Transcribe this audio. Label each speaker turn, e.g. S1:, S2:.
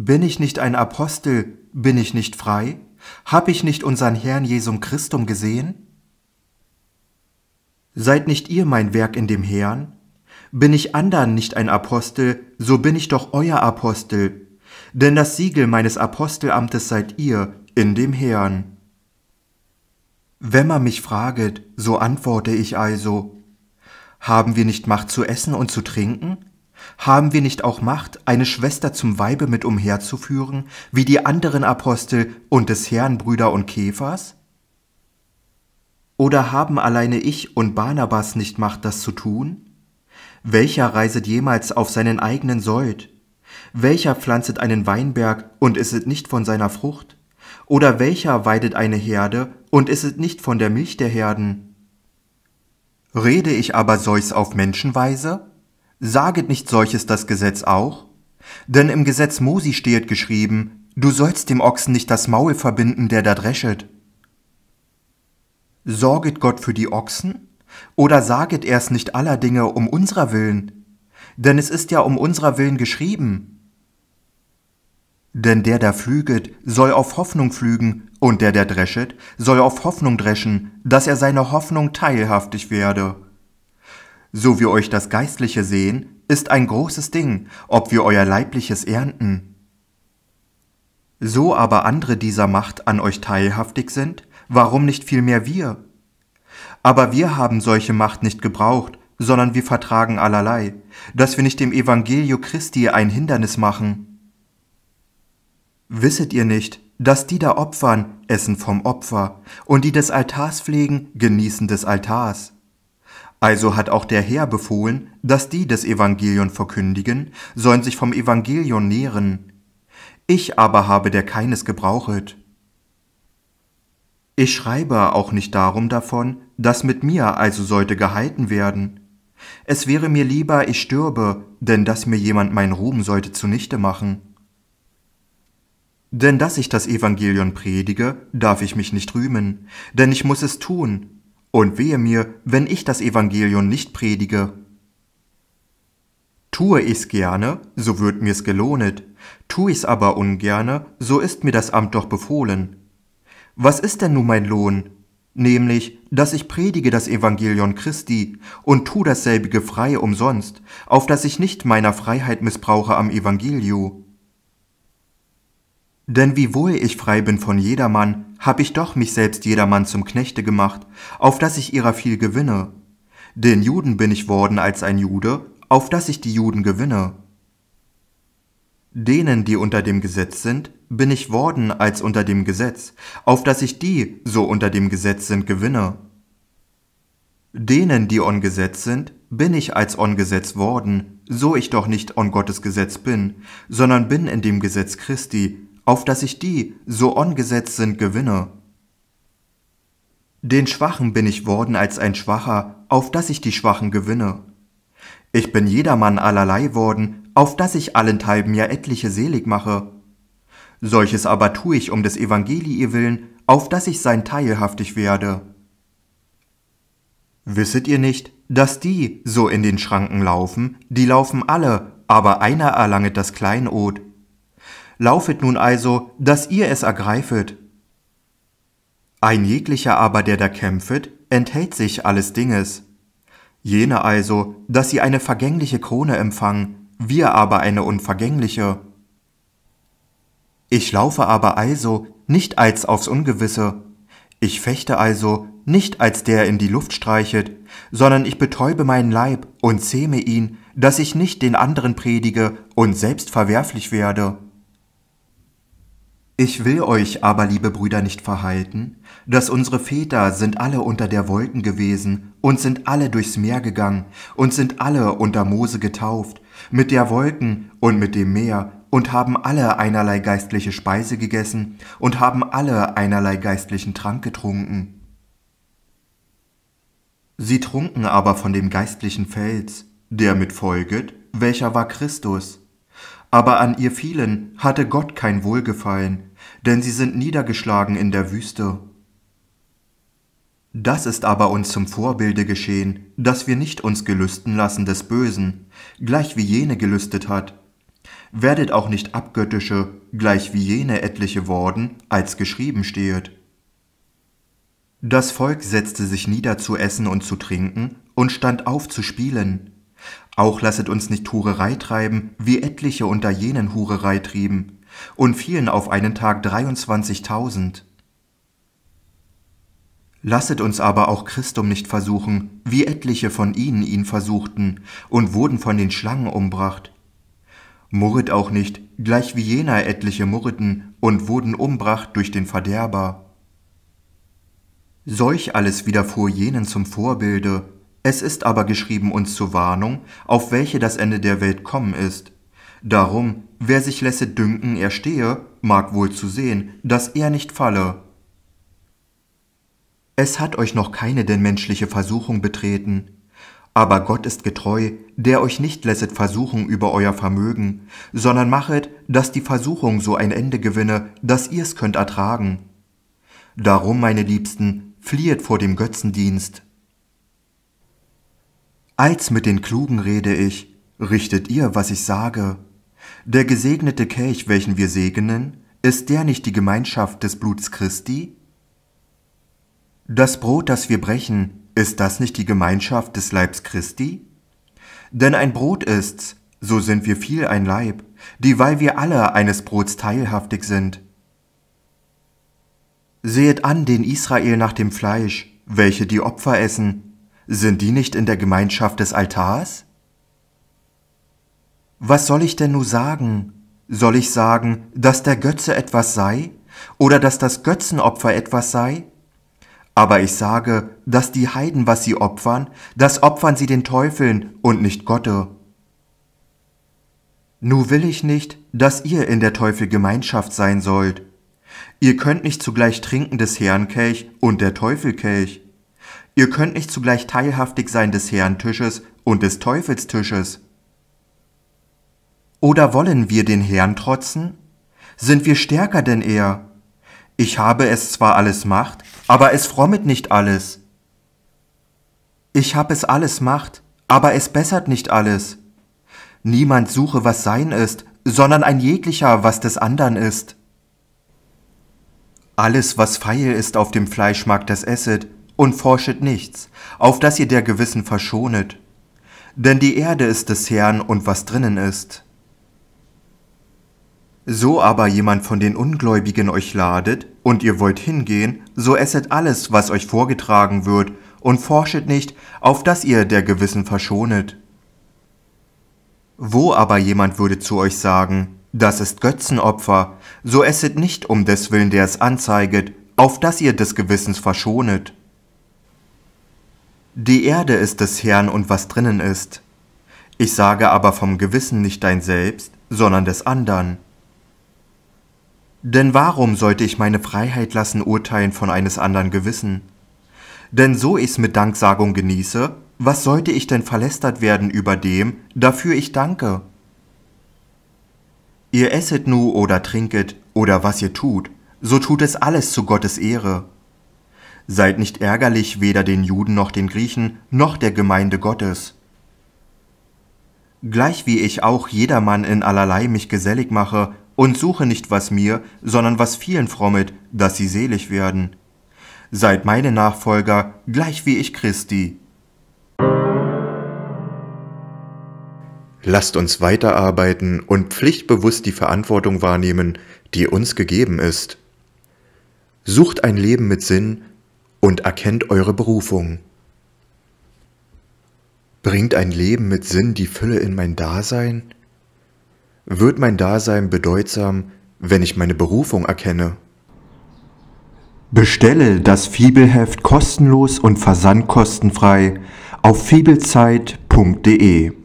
S1: Bin ich nicht ein Apostel, bin ich nicht frei? Hab ich nicht unseren Herrn Jesum Christum gesehen? Seid nicht ihr mein Werk in dem Herrn? Bin ich andern nicht ein Apostel, so bin ich doch euer Apostel. Denn das Siegel meines Apostelamtes seid ihr in dem Herrn. Wenn man mich fraget, so antworte ich also, haben wir nicht Macht zu essen und zu trinken? Haben wir nicht auch Macht, eine Schwester zum Weibe mit umherzuführen, wie die anderen Apostel und des Herrn Brüder und Käfers? Oder haben alleine ich und Barnabas nicht Macht, das zu tun? Welcher reiset jemals auf seinen eigenen Sold? Welcher pflanzet einen Weinberg und isset nicht von seiner Frucht? Oder welcher weidet eine Herde und isset nicht von der Milch der Herden? Rede ich aber solches auf Menschenweise? Saget nicht solches das Gesetz auch? Denn im Gesetz Mosi stehet geschrieben, du sollst dem Ochsen nicht das Maul verbinden, der da dreschet. Sorget Gott für die Ochsen? Oder saget er's nicht aller Dinge um unserer Willen? Denn es ist ja um unserer Willen geschrieben. Denn der, der flüget, soll auf Hoffnung flügen, und der, der dreschet, soll auf Hoffnung dreschen, dass er seine Hoffnung teilhaftig werde so wir euch das Geistliche sehen, ist ein großes Ding, ob wir euer Leibliches ernten. So aber andere dieser Macht an euch teilhaftig sind, warum nicht vielmehr wir? Aber wir haben solche Macht nicht gebraucht, sondern wir vertragen allerlei, dass wir nicht dem Evangelio Christi ein Hindernis machen. Wisset ihr nicht, dass die da opfern, essen vom Opfer, und die des Altars pflegen, genießen des Altars? Also hat auch der Herr befohlen, dass die des Evangelion verkündigen, sollen sich vom Evangelion nähren. Ich aber habe der keines gebrauchet. Ich schreibe auch nicht darum davon, dass mit mir also sollte gehalten werden. Es wäre mir lieber, ich stürbe, denn dass mir jemand mein Ruhm sollte zunichte machen. Denn dass ich das Evangelion predige, darf ich mich nicht rühmen, denn ich muss es tun, und wehe mir, wenn ich das Evangelium nicht predige. Tue ich's gerne, so wird mir's gelohnet, tu ich's aber ungerne, so ist mir das Amt doch befohlen. Was ist denn nun mein Lohn? Nämlich, dass ich predige das Evangelion Christi und tu dasselbige frei umsonst, auf dass ich nicht meiner Freiheit missbrauche am Evangelio. Denn wiewohl ich frei bin von jedermann, hab ich doch mich selbst jedermann zum Knechte gemacht, auf dass ich ihrer viel gewinne. Den Juden bin ich worden als ein Jude, auf dass ich die Juden gewinne. Denen, die unter dem Gesetz sind, bin ich worden als unter dem Gesetz, auf dass ich die, so unter dem Gesetz sind, gewinne. Denen, die on Gesetz sind, bin ich als on Gesetz worden, so ich doch nicht on Gottes Gesetz bin, sondern bin in dem Gesetz Christi, auf dass ich die, so ongesetzt sind, gewinne. Den Schwachen bin ich worden als ein Schwacher, auf dass ich die Schwachen gewinne. Ich bin jedermann allerlei worden, auf dass ich allenthalben ja etliche selig mache. Solches aber tu ich um des Evangelii willen, auf dass ich sein teilhaftig werde. Wisset ihr nicht, dass die so in den Schranken laufen, die laufen alle, aber einer erlanget das Kleinod. Laufet nun also, dass ihr es ergreifet. Ein jeglicher aber, der da kämpfet, enthält sich alles Dinges. Jene also, dass sie eine vergängliche Krone empfangen, wir aber eine unvergängliche. Ich laufe aber also nicht als aufs Ungewisse. Ich fechte also nicht als der in die Luft streichet, sondern ich betäube meinen Leib und zähme ihn, dass ich nicht den anderen predige und selbst verwerflich werde. Ich will euch aber, liebe Brüder, nicht verhalten, dass unsere Väter sind alle unter der Wolken gewesen und sind alle durchs Meer gegangen und sind alle unter Mose getauft, mit der Wolken und mit dem Meer, und haben alle einerlei geistliche Speise gegessen und haben alle einerlei geistlichen Trank getrunken. Sie trunken aber von dem geistlichen Fels, der mit folget, welcher war Christus. Aber an ihr vielen hatte Gott kein Wohlgefallen, denn sie sind niedergeschlagen in der Wüste. Das ist aber uns zum Vorbilde geschehen, dass wir nicht uns gelüsten lassen des Bösen, gleich wie jene gelüstet hat. werdet auch nicht abgöttische, gleich wie jene etliche worden, als geschrieben stehet. Das Volk setzte sich nieder zu essen und zu trinken und stand auf zu spielen. Auch lasset uns nicht Hurerei treiben, wie etliche unter jenen Hurerei trieben, und fielen auf einen Tag dreiundzwanzigtausend. Lasset uns aber auch Christum nicht versuchen, wie etliche von ihnen ihn versuchten und wurden von den Schlangen umbracht. Murret auch nicht, gleich wie jener etliche murreten und wurden umbracht durch den Verderber. Solch alles widerfuhr jenen zum Vorbilde, es ist aber geschrieben uns zur Warnung, auf welche das Ende der Welt kommen ist. Darum, wer sich lässe dünken, er stehe, mag wohl zu sehen, dass er nicht falle. Es hat euch noch keine denn menschliche Versuchung betreten, aber Gott ist getreu, der euch nicht lässet Versuchung über euer Vermögen, sondern machet, dass die Versuchung so ein Ende gewinne, dass ihr's könnt ertragen. Darum, meine Liebsten, fliehet vor dem Götzendienst. Als mit den Klugen rede ich, richtet ihr, was ich sage. Der gesegnete Kelch, welchen wir segnen, ist der nicht die Gemeinschaft des Bluts Christi? Das Brot, das wir brechen, ist das nicht die Gemeinschaft des Leibs Christi? Denn ein Brot ist's, so sind wir viel ein Leib, dieweil wir alle eines Brots teilhaftig sind. Sehet an den Israel nach dem Fleisch, welche die Opfer essen, sind die nicht in der Gemeinschaft des Altars? Was soll ich denn nun sagen? Soll ich sagen, dass der Götze etwas sei oder dass das Götzenopfer etwas sei? Aber ich sage, dass die Heiden, was sie opfern, das opfern sie den Teufeln und nicht Gotte. Nu will ich nicht, dass ihr in der Teufel Gemeinschaft sein sollt. Ihr könnt nicht zugleich trinken des Herrn Kelch und der Teufelkelch. Ihr könnt nicht zugleich teilhaftig sein des Herrn Tisches und des Teufels Tisches. Oder wollen wir den Herrn trotzen? Sind wir stärker denn er? Ich habe es zwar alles Macht, aber es frommet nicht alles. Ich hab es alles Macht, aber es bessert nicht alles. Niemand suche, was sein ist, sondern ein jeglicher, was des andern ist. Alles, was feil ist auf dem Fleisch, mag das esset, und forschet nichts, auf dass ihr der Gewissen verschonet. Denn die Erde ist des Herrn und was drinnen ist. So aber jemand von den Ungläubigen euch ladet, und ihr wollt hingehen, so esset alles, was euch vorgetragen wird, und forschet nicht, auf dass ihr der Gewissen verschonet. Wo aber jemand würde zu euch sagen, das ist Götzenopfer, so esset nicht um deswillen, der es anzeiget, auf dass ihr des Gewissens verschonet. Die Erde ist des Herrn und was drinnen ist. Ich sage aber vom Gewissen nicht dein Selbst, sondern des andern. Denn warum sollte ich meine Freiheit lassen urteilen von eines andern Gewissen? Denn so ich's mit Danksagung genieße, was sollte ich denn verlästert werden über dem, dafür ich danke? Ihr esset nu oder trinket oder was ihr tut, so tut es alles zu Gottes Ehre. Seid nicht ärgerlich weder den Juden noch den Griechen noch der Gemeinde Gottes. Gleich wie ich auch jedermann in allerlei mich gesellig mache und suche nicht was mir, sondern was vielen frommet, dass sie selig werden. Seid meine Nachfolger, gleich wie ich Christi.
S2: Lasst uns weiterarbeiten und pflichtbewusst die Verantwortung wahrnehmen, die uns gegeben ist. Sucht ein Leben mit Sinn und erkennt eure Berufung. Bringt ein Leben mit Sinn die Fülle in mein Dasein? Wird mein Dasein bedeutsam, wenn ich meine Berufung erkenne?
S1: Bestelle das Fibelheft kostenlos und versandkostenfrei auf fibelzeit.de